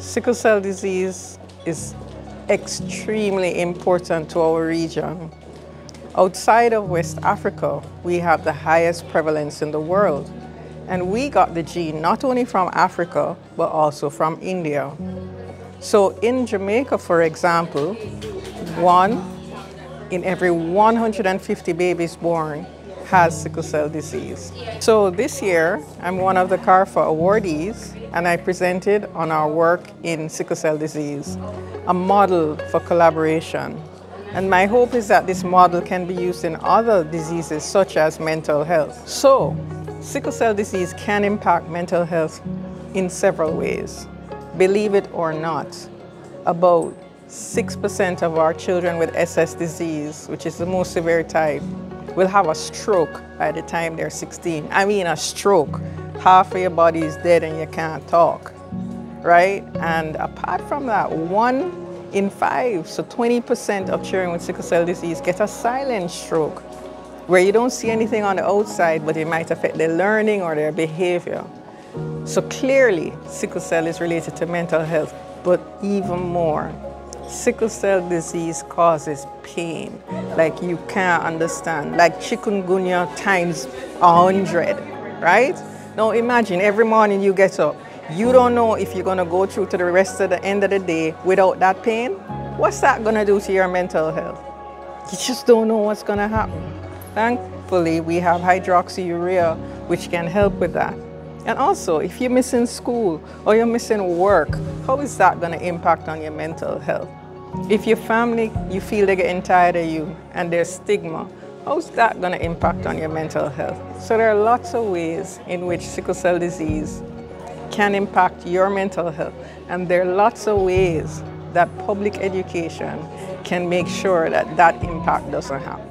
Sickle cell disease is extremely important to our region. Outside of West Africa, we have the highest prevalence in the world. And we got the gene not only from Africa, but also from India. So in Jamaica, for example, one in every 150 babies born has sickle cell disease. So this year, I'm one of the CARPHA awardees and I presented on our work in sickle cell disease, a model for collaboration. And my hope is that this model can be used in other diseases such as mental health. So, sickle cell disease can impact mental health in several ways. Believe it or not, about 6% of our children with SS disease, which is the most severe type, will have a stroke by the time they're 16. I mean a stroke. Half of your body is dead and you can't talk, right? And apart from that, one in five, so 20% of children with sickle cell disease get a silent stroke where you don't see anything on the outside, but it might affect their learning or their behavior. So clearly, sickle cell is related to mental health, but even more, sickle cell disease causes pain like you can't understand, like chikungunya times a hundred, right? Now imagine every morning you get up, you don't know if you're gonna go through to the rest of the end of the day without that pain. What's that gonna do to your mental health? You just don't know what's gonna happen. Thankfully, we have hydroxyurea, which can help with that. And also, if you're missing school or you're missing work, how is that going to impact on your mental health? If your family, you feel they're getting tired of you and there's stigma, how's that going to impact on your mental health? So there are lots of ways in which sickle cell disease can impact your mental health. And there are lots of ways that public education can make sure that that impact doesn't happen.